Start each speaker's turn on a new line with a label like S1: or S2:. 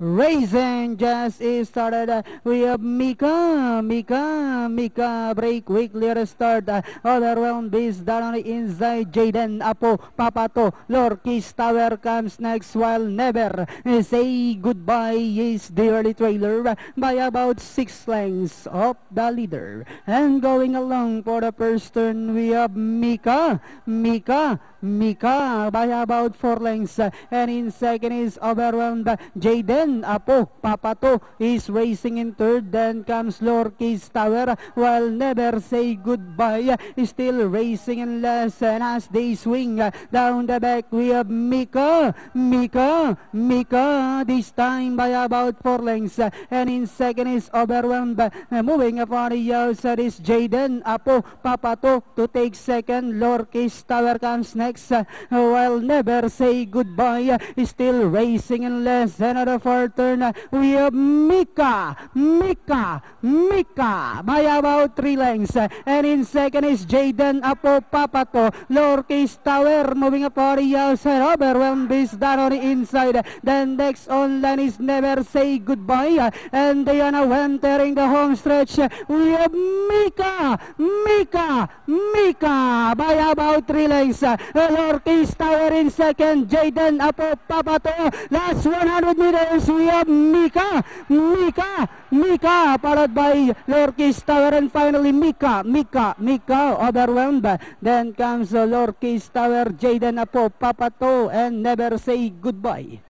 S1: Racing just is started. We have Mika, Mika, Mika. Break quickly restart. Other round base down inside. Jaden Apo, Papato, Lorkis Tower comes next while Never say goodbye is the early trailer by about six lengths of the leader. And going along for the first turn, we have Mika, Mika, Mika by about four lengths. And in second is overwhelmed Jaden Apo. Papato is racing in third. Then comes Lorkis Tower while Never Say Goodbye still racing in last. And as they swing down the back, we have Mika, Mika, Mika. This time by about four lengths. And in second is overwhelmed. Moving upon the is Jaden Apo. Papato to take second. Lorkis Tower comes next while never say goodbye, still racing in less than a turn. We have Mika, Mika, Mika by about three lengths. And in second is Jaden Apo Papato. Lorkis Tower moving up for outside. Overwhelmed down on the inside. Then next on line is Never Say Goodbye. And they are now entering the home stretch. We have Mika, Mika, Mika by about three lengths. Ortiz Tower in second. Jaden Apo Papato. Last 100 meters, we have Mika. Mika. Mika followed by Lorkis Tower and finally Mika. Mika. Mika overwhelmed. Then comes Lorkis Tower, Jaden Apo Papato and Never Say Goodbye.